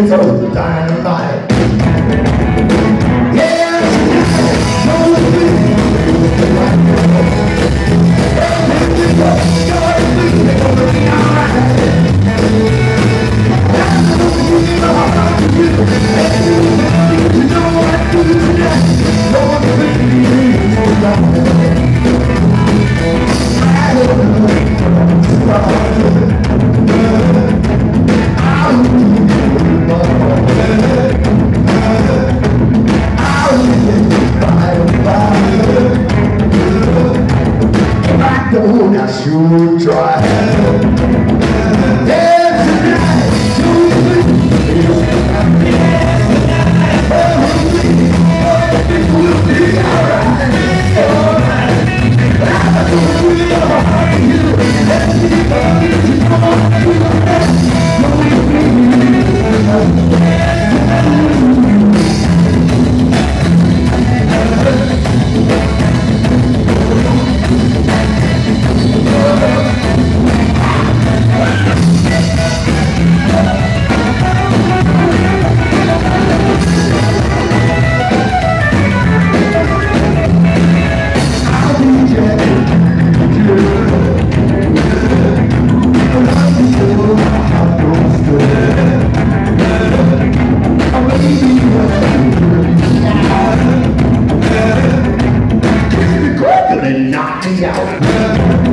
kids are dynamite. Yeah, don't I should try. Yeah, tonight, ที่